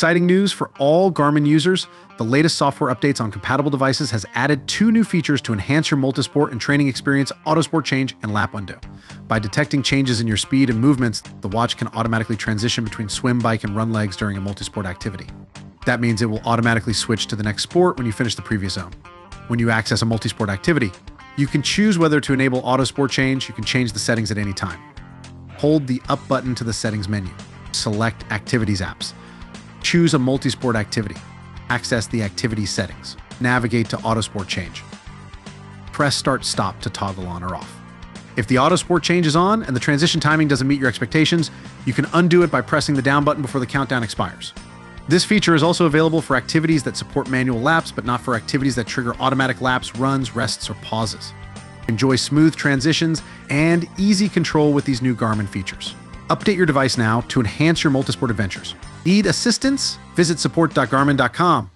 Exciting news for all Garmin users, the latest software updates on compatible devices has added two new features to enhance your multisport and training experience, Autosport Change and Lap Undo. By detecting changes in your speed and movements, the watch can automatically transition between swim, bike, and run legs during a multisport activity. That means it will automatically switch to the next sport when you finish the previous zone. When you access a multisport activity, you can choose whether to enable Autosport Change, you can change the settings at any time. Hold the up button to the settings menu. Select Activities apps. Choose a multisport activity. Access the activity settings. Navigate to Autosport Change. Press Start Stop to toggle on or off. If the Autosport change is on and the transition timing doesn't meet your expectations, you can undo it by pressing the down button before the countdown expires. This feature is also available for activities that support manual laps, but not for activities that trigger automatic laps, runs, rests, or pauses. Enjoy smooth transitions and easy control with these new Garmin features. Update your device now to enhance your multisport adventures. Need assistance? Visit support.garmin.com